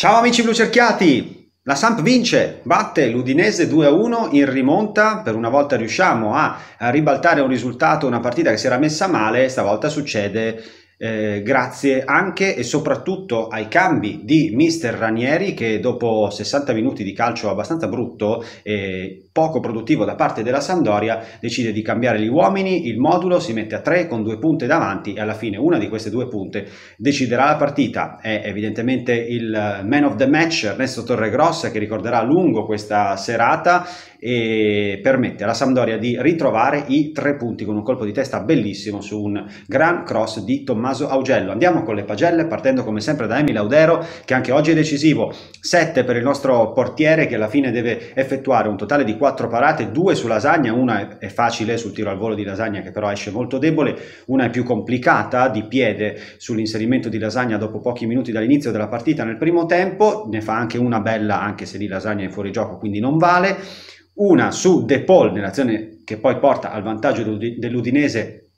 Ciao amici blucerchiati! La Samp vince, batte l'Udinese 2-1 in rimonta, per una volta riusciamo a, ribaltare un risultato, una partita che si era messa male, stavolta succede eh, grazie anche e soprattutto ai cambi di mister Ranieri che dopo 60 minuti di calcio abbastanza brutto e poco produttivo da parte della Sandoria decide di cambiare gli uomini, il modulo si mette a 3 con due punte davanti e alla fine una di queste due punte deciderà la partita. È evidentemente il man of the match Ernesto Torregrossa che ricorderà a lungo questa serata e permette alla Sampdoria di ritrovare i tre punti con un colpo di testa bellissimo su un gran cross di Tommaso Augello. Andiamo con le pagelle partendo come sempre da Emile Audero che anche oggi è decisivo. 7 per il nostro portiere che alla fine deve effettuare un totale di 4 parate, 2 su Lasagna, una è facile sul tiro al volo di Lasagna che però esce molto debole, una è più complicata di piede sull'inserimento di Lasagna dopo pochi minuti dall'inizio della partita nel primo tempo, ne fa anche una bella anche se di Lasagna è fuori gioco quindi non vale una su De Paul nell'azione che poi porta al vantaggio dell'Udinese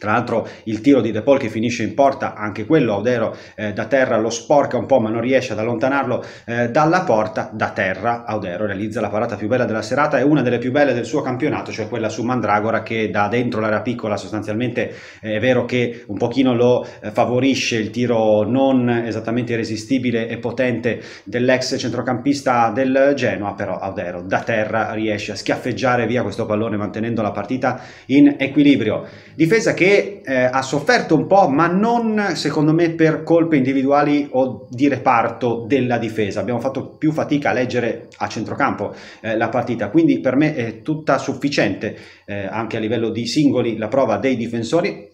tra l'altro il tiro di De Paul che finisce in porta, anche quello Audero eh, da terra lo sporca un po' ma non riesce ad allontanarlo eh, dalla porta, da terra Audero realizza la parata più bella della serata e una delle più belle del suo campionato, cioè quella su Mandragora che da dentro l'area piccola sostanzialmente eh, è vero che un pochino lo eh, favorisce il tiro non esattamente irresistibile e potente dell'ex centrocampista del Genoa, però Audero da terra riesce a schiaffeggiare via questo pallone mantenendo la partita in equilibrio. Difesa che eh, ha sofferto un po', ma non secondo me per colpe individuali o di reparto della difesa. Abbiamo fatto più fatica a leggere a centrocampo eh, la partita, quindi per me è tutta sufficiente eh, anche a livello di singoli la prova dei difensori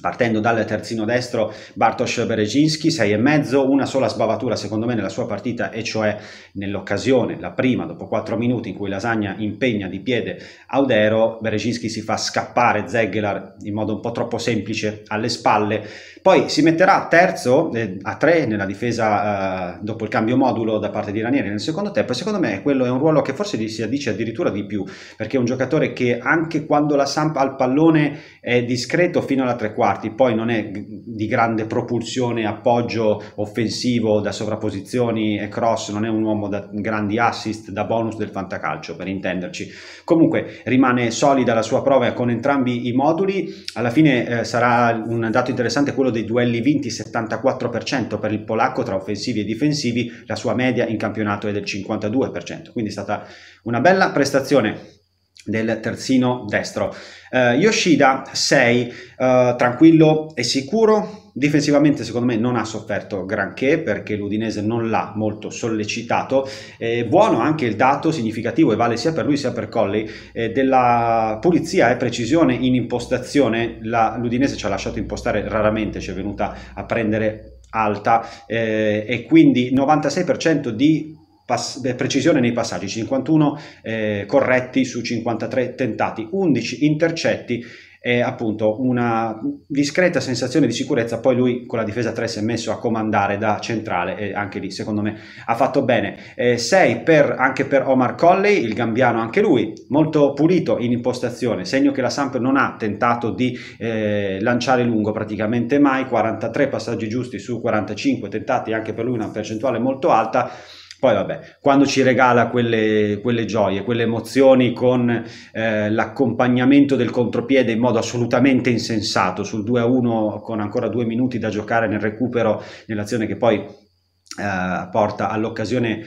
Partendo dal terzino destro Bartosz Berezinski, 6,5, una sola sbavatura secondo me nella sua partita e cioè nell'occasione, la prima dopo 4 minuti in cui Lasagna impegna di piede Audero, Berezinski si fa scappare Zeggelar in modo un po' troppo semplice alle spalle, poi si metterà terzo eh, a 3 nella difesa eh, dopo il cambio modulo da parte di Ranieri nel secondo tempo e secondo me quello è un ruolo che forse gli si addice addirittura di più perché è un giocatore che anche quando la Samp al pallone è discreto fino alla tre quarti quarti, poi non è di grande propulsione, appoggio offensivo da sovrapposizioni e cross, non è un uomo da grandi assist, da bonus del fantacalcio per intenderci. Comunque rimane solida la sua prova con entrambi i moduli, alla fine eh, sarà un dato interessante quello dei duelli vinti, 74% per il polacco tra offensivi e difensivi, la sua media in campionato è del 52%, quindi è stata una bella prestazione del terzino destro. Uh, Yoshida 6, uh, eh, tranquillo e sicuro, difensivamente secondo me non ha sofferto granché perché l'Udinese non l'ha molto sollecitato, eh, buono anche il dato significativo e vale sia per lui sia per Colley eh, della pulizia e precisione in impostazione, La, l'Udinese ci ha lasciato impostare raramente, ci è venuta a prendere alta eh, e quindi 96% di precisione nei passaggi, 51 eh, corretti su 53 tentati, 11 intercetti e appunto una discreta sensazione di sicurezza, poi lui con la difesa 3 si è messo a comandare da centrale e anche lì secondo me ha fatto bene. 6 eh, anche per Omar Colley, il gambiano anche lui, molto pulito in impostazione, segno che la Samp non ha tentato di eh, lanciare lungo praticamente mai, 43 passaggi giusti su 45 tentati, anche per lui una percentuale molto alta poi vabbè, quando ci regala quelle, quelle gioie, quelle emozioni con eh, l'accompagnamento del contropiede in modo assolutamente insensato sul 2-1 con ancora due minuti da giocare nel recupero, nell'azione che poi eh, porta all'occasione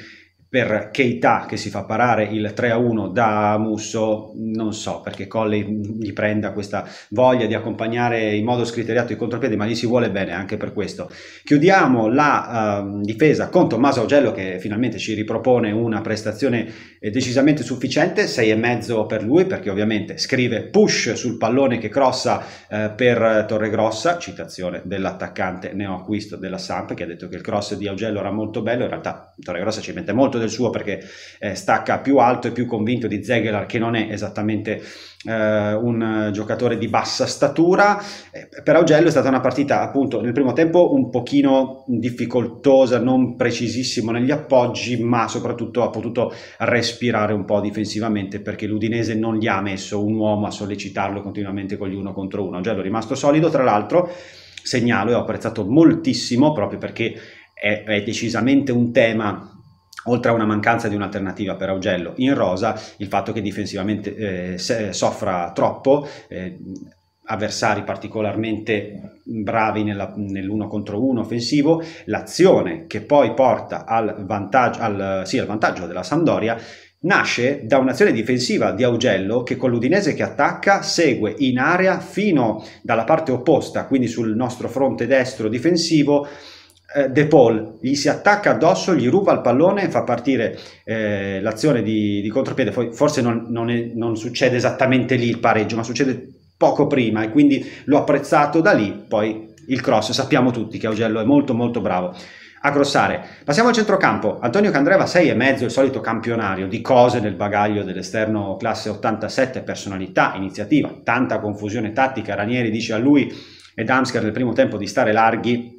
per Keita che si fa parare il 3-1 da Musso, non so perché Colley gli prenda questa voglia di accompagnare in modo scriteriato i contropiedi, ma gli si vuole bene anche per questo. Chiudiamo la uh, difesa con Tommaso Augello che finalmente ci ripropone una prestazione eh, decisamente sufficiente, 6,5 per lui perché ovviamente scrive push sul pallone che crossa uh, per Torregrossa, citazione dell'attaccante neoacquisto della Samp che ha detto che il cross di Augello era molto bello, in realtà Torregrossa ci mette molto del suo perché eh, stacca più alto e più convinto di Zegelar che non è esattamente eh, un giocatore di bassa statura. Eh, per Augello è stata una partita appunto nel primo tempo un pochino difficoltosa, non precisissimo negli appoggi, ma soprattutto ha potuto respirare un po' difensivamente perché l'Udinese non gli ha messo un uomo a sollecitarlo continuamente con gli uno contro uno. Augello è rimasto solido, tra l'altro segnalo e ho apprezzato moltissimo proprio perché è, è decisamente un tema oltre a una mancanza di un'alternativa per Augello in rosa, il fatto che difensivamente eh, soffra troppo, eh, avversari particolarmente bravi nell'uno contro uno offensivo, l'azione che poi porta al vantaggio, al, sì, al vantaggio della Sampdoria nasce da un'azione difensiva di Augello che con l'Udinese che attacca segue in area fino dalla parte opposta, quindi sul nostro fronte destro difensivo, eh, De Paul gli si attacca addosso, gli ruba il pallone e fa partire eh, l'azione di, di, contropiede. Forse non, non, è, non, succede esattamente lì il pareggio, ma succede poco prima e quindi l'ho apprezzato da lì. Poi il cross, sappiamo tutti che Augello è molto molto bravo a crossare. Passiamo al centrocampo. Antonio Candreva 6,5, il solito campionario di cose nel bagaglio dell'esterno classe 87, personalità, iniziativa, tanta confusione tattica. Ranieri dice a lui e Damsker nel primo tempo di stare larghi,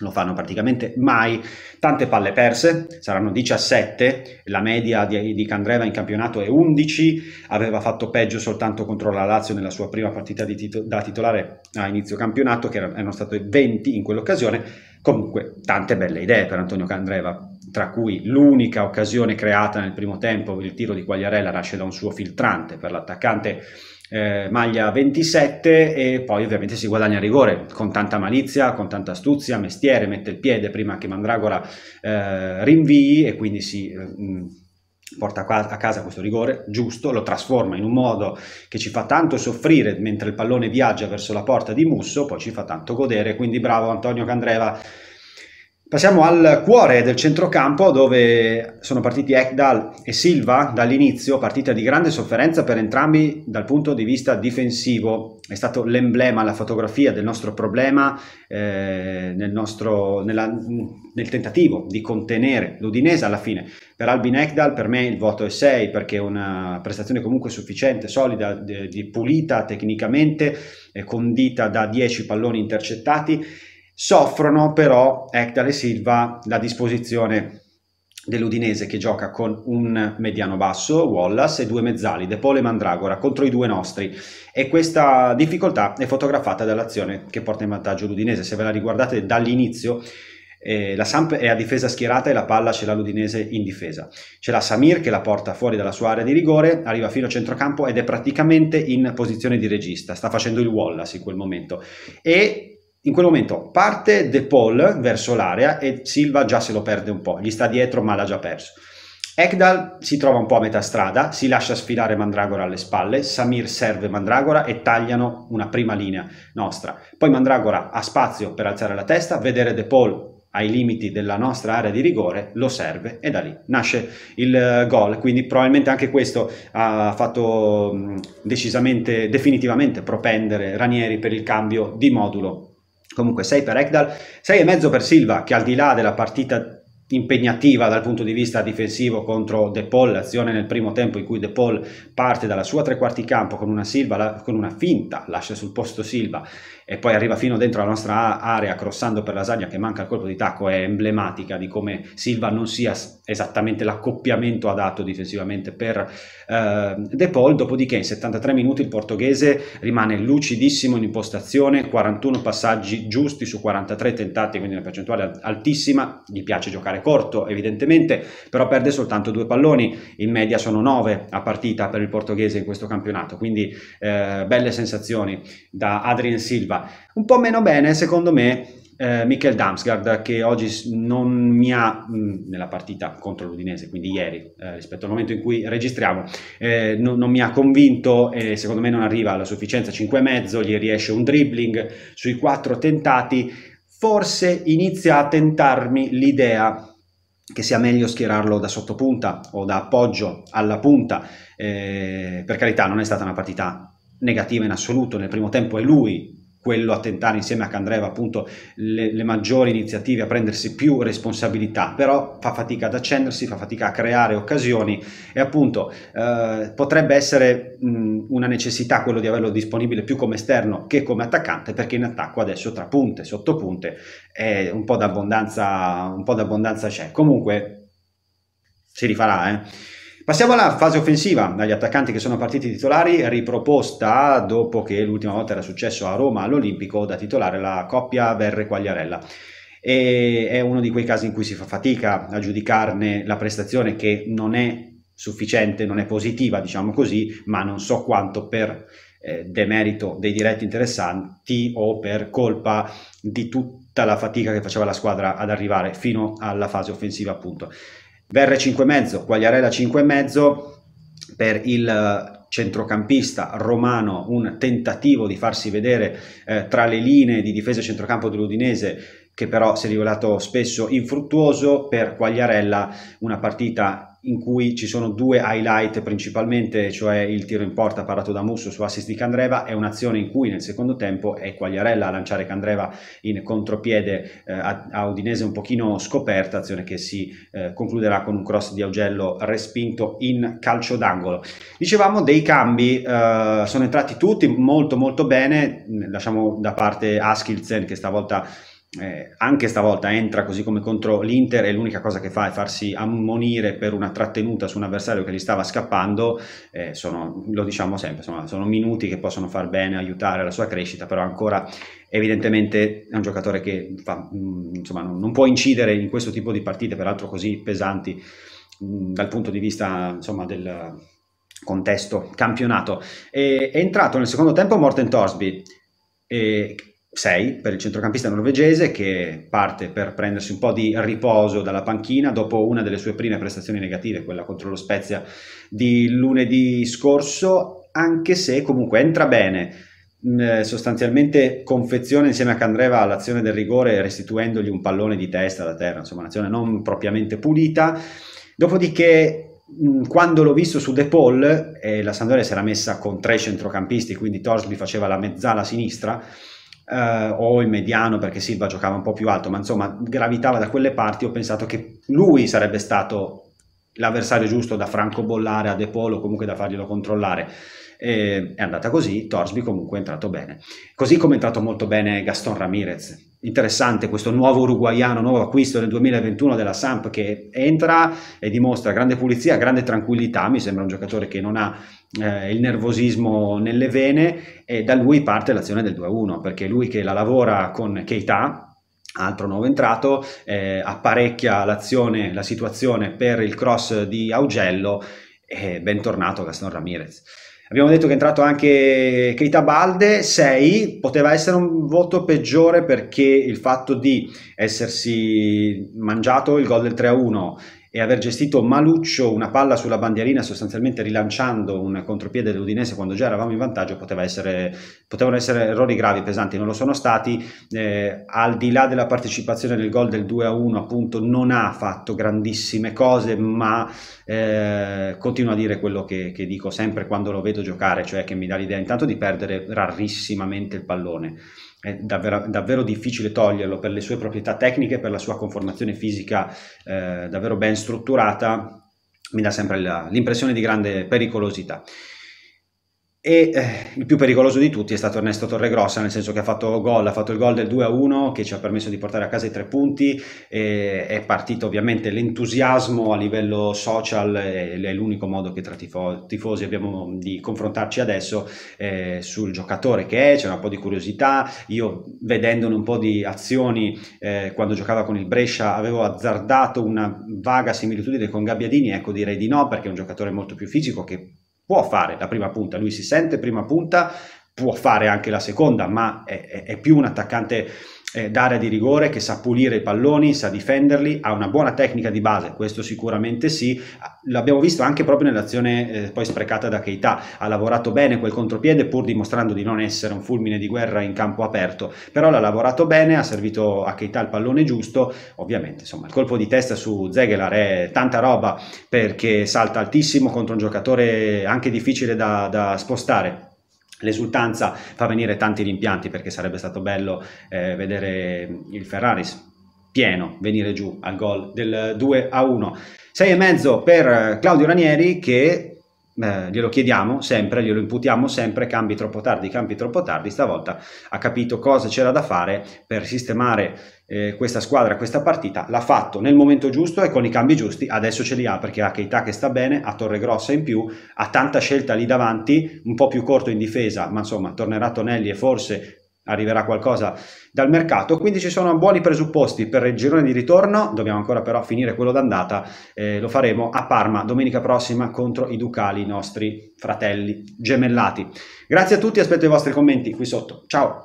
lo fanno praticamente mai, tante palle perse, saranno 17, la media di, di, Candreva in campionato è 11, aveva fatto peggio soltanto contro la Lazio nella sua prima partita tito, da titolare a inizio campionato, che erano state 20 in quell'occasione, comunque tante belle idee per Antonio Candreva, tra cui l'unica occasione creata nel primo tempo, il tiro di Quagliarella nasce da un suo filtrante per l'attaccante eh, maglia 27 e poi ovviamente si guadagna rigore con tanta malizia, con tanta astuzia, mestiere, mette il piede prima che Mandragora eh, rinvii e quindi si eh, porta a casa questo rigore giusto, lo trasforma in un modo che ci fa tanto soffrire mentre il pallone viaggia verso la porta di Musso, poi ci fa tanto godere, quindi bravo Antonio Candreva Passiamo al cuore del centrocampo dove sono partiti Ekdal e Silva dall'inizio, partita di grande sofferenza per entrambi dal punto di vista difensivo. È stato l'emblema, la fotografia del nostro problema eh, nel, nostro, nella, nel, tentativo di contenere l'Udinese alla fine. Per Albin Ekdal per me il voto è 6 perché è una prestazione comunque sufficiente, solida, di, di pulita tecnicamente, eh, condita da 10 palloni intercettati Soffrono però Ekdal e Silva la disposizione dell'Udinese che gioca con un mediano basso, Wallace, e due mezzali, De Paul e Mandragora, contro i due nostri. E questa difficoltà è fotografata dall'azione che porta in vantaggio l'Udinese. Se ve la riguardate dall'inizio, eh, la Samp è a difesa schierata e la palla ce l'ha l'Udinese in difesa. C'è la Samir che la porta fuori dalla sua area di rigore, arriva fino a centrocampo ed è praticamente in posizione di regista, sta facendo il Wallace in quel momento. E in quel momento parte De Paul verso l'area e Silva già se lo perde un po', gli sta dietro ma l'ha già perso. Ekdal si trova un po' a metà strada, si lascia sfilare Mandragora alle spalle, Samir serve Mandragora e tagliano una prima linea nostra. Poi Mandragora ha spazio per alzare la testa, vedere De Paul ai limiti della nostra area di rigore, lo serve e da lì nasce il eh, gol. Quindi probabilmente anche questo ha fatto decisamente, definitivamente propendere Ranieri per il cambio di modulo Comunque 6 per Ekdal, 6,5 per Silva che al di là della partita impegnativa dal punto di vista difensivo contro De Paul, l'azione nel primo tempo in cui De Paul parte dalla sua tre quarti campo con una, Silva, con una finta, lascia sul posto Silva e poi arriva fino dentro la nostra area crossando per Lasagna che manca il colpo di tacco è emblematica di come Silva non sia esattamente l'accoppiamento adatto difensivamente per eh, De Paul, dopodiché in 73 minuti il portoghese rimane lucidissimo in impostazione, 41 passaggi giusti su 43 tentati, quindi una percentuale altissima, gli piace giocare corto evidentemente, però perde soltanto due palloni, in media sono 9 a partita per il portoghese in questo campionato, quindi eh, belle sensazioni da Adrien Silva un po' meno bene, secondo me, eh, Michael Damsgaard che oggi non mi ha, mh, nella partita contro l'Udinese, quindi ieri, eh, rispetto al momento in cui registriamo, eh, non, non, mi ha convinto e secondo me non arriva alla sufficienza. 5,5, gli riesce un dribbling sui quattro tentati, forse inizia a tentarmi l'idea che sia meglio schierarlo da sottopunta o da appoggio alla punta, eh, per carità non è stata una partita negativa in assoluto, nel primo tempo è lui quello a tentare insieme a Candreva appunto le, le, maggiori iniziative, a prendersi più responsabilità, però fa fatica ad accendersi, fa fatica a creare occasioni e appunto eh, potrebbe essere mh, una necessità quello di averlo disponibile più come esterno che come attaccante perché in attacco adesso tra punte, sotto punte è un po' d'abbondanza, un po' d'abbondanza c'è. Comunque si rifarà, eh. Passiamo alla fase offensiva, dagli attaccanti che sono partiti titolari, riproposta dopo che l'ultima volta era successo a Roma all'Olimpico da titolare la coppia Verre-Quagliarella. e è uno di quei casi in cui si fa fatica a giudicarne la prestazione che non è sufficiente, non è positiva, diciamo così, ma non so quanto per eh, demerito dei diretti interessanti o per colpa di tutta la fatica che faceva la squadra ad arrivare fino alla fase offensiva, appunto. Verre 5,5, Quagliarella 5,5 per il centrocampista romano un tentativo di farsi vedere eh, tra le linee di difesa centrocampo dell'Udinese che però si è rivelato spesso infruttuoso. Per Quagliarella una partita in cui ci sono due highlight principalmente, cioè il tiro in porta parato da Musso su assist di Candreva, è un'azione in cui nel secondo tempo è Quagliarella a lanciare Candreva in contropiede eh, a, a, Udinese un pochino scoperta, azione che si eh, concluderà con un cross di Augello respinto in calcio d'angolo. Dicevamo dei cambi, eh, sono entrati tutti molto molto bene, lasciamo da parte Askilzen che stavolta eh, anche stavolta entra così come contro l'Inter e l'unica cosa che fa è farsi ammonire per una trattenuta su un avversario che gli stava scappando, eh, sono, lo diciamo sempre, sono, sono, minuti che possono far bene, aiutare la sua crescita, però ancora evidentemente è un giocatore che fa, mh, mm, insomma, non, non, può incidere in questo tipo di partite, peraltro così pesanti mh, mm, dal punto di vista insomma, del contesto campionato. E, è entrato nel secondo tempo Morten Torsby. E 6 per il centrocampista norvegese che parte per prendersi un po' di riposo dalla panchina dopo una delle sue prime prestazioni negative, quella contro lo Spezia di lunedì scorso, anche se comunque entra bene, mm, sostanzialmente confeziona insieme a Candreva l'azione del rigore restituendogli un pallone di testa da terra, insomma un'azione non propriamente pulita, dopodiché mm, quando l'ho visto su De Paul, eh, la Sampdoria si era messa con tre centrocampisti, quindi Torsby faceva la mezzala sinistra, Uh, o il mediano perché Silva giocava un po' più alto, ma insomma gravitava da quelle parti, ho pensato che lui sarebbe stato l'avversario giusto da Franco bollare a De Polo, comunque da farglielo controllare. E, è andata così, Torsby comunque è entrato bene. Così come è entrato molto bene Gaston Ramirez. Interessante questo nuovo uruguaiano, nuovo acquisto nel 2021 della Samp che entra e dimostra grande pulizia, grande tranquillità, mi sembra un giocatore che non ha eh, il nervosismo nelle vene e da lui parte l'azione del 2-1 perché lui che la lavora con Keita altro nuovo entrato eh, apparecchia l'azione la situazione per il cross di Augello e bentornato Gaston Ramirez Abbiamo detto che è entrato anche Keita Balde, 6, poteva essere un voto peggiore perché il fatto di essersi mangiato il gol del 3-1 e aver gestito maluccio una palla sulla bandierina sostanzialmente rilanciando un contropiede dell'Udinese quando già eravamo in vantaggio essere, potevano essere errori gravi, pesanti, non lo sono stati. Eh, al di là della partecipazione nel gol del 2-1 appunto non ha fatto grandissime cose ma eh, continuo a dire quello che, che dico sempre quando lo vedo giocare cioè che mi dà l'idea intanto di perdere rarissimamente il pallone è davvero, davvero, difficile toglierlo per le sue proprietà tecniche, per la sua conformazione fisica eh, davvero ben strutturata, mi dà sempre la, l'impressione di grande pericolosità. E eh, il più pericoloso di tutti è stato Ernesto Torregrossa, nel senso che ha fatto gol, ha fatto il gol del 2-1 che ci ha permesso di portare a casa i tre punti, è partito ovviamente l'entusiasmo a livello social, è, è l'unico modo che tra tifo, tifosi abbiamo di confrontarci adesso eh, sul giocatore che è, c'è un po' di curiosità, io vedendone un po' di azioni eh, quando giocava con il Brescia avevo azzardato una vaga similitudine con Gabbiadini, ecco direi di no perché è un giocatore molto più fisico che può fare la prima punta, lui si sente prima punta, può fare anche la seconda, ma è, è, è più un attaccante eh, d'area di rigore che sa pulire i palloni, sa difenderli, ha una buona tecnica di base, questo sicuramente sì. L'abbiamo visto anche proprio nell'azione eh, poi sprecata da Keita, ha lavorato bene quel contropiede pur dimostrando di non essere un fulmine di guerra in campo aperto, però l'ha lavorato bene, ha servito a Keita il pallone giusto, ovviamente insomma il colpo di testa su Zegelar è tanta roba perché salta altissimo contro un giocatore anche difficile da, da spostare L'esultanza fa venire tanti rimpianti perché sarebbe stato bello eh, vedere il Ferraris pieno venire giù al gol del 2 a 1. 6,5 per Claudio Ranieri che eh, glielo chiediamo sempre, glielo imputiamo sempre, cambi troppo tardi, cambi troppo tardi, stavolta ha capito cosa c'era da fare per sistemare eh, questa squadra, questa partita, l'ha fatto nel momento giusto e con i cambi giusti, adesso ce li ha perché ha Keita che sta bene, ha Torre Grossa in più, ha tanta scelta lì davanti, un po' più corto in difesa, ma insomma tornerà Tonelli e forse arriverà qualcosa dal mercato, quindi ci sono buoni presupposti per il girone di ritorno, dobbiamo ancora però finire quello d'andata, eh, lo faremo a Parma domenica prossima contro i Ducali, i nostri fratelli gemellati. Grazie a tutti, aspetto i vostri commenti qui sotto, ciao!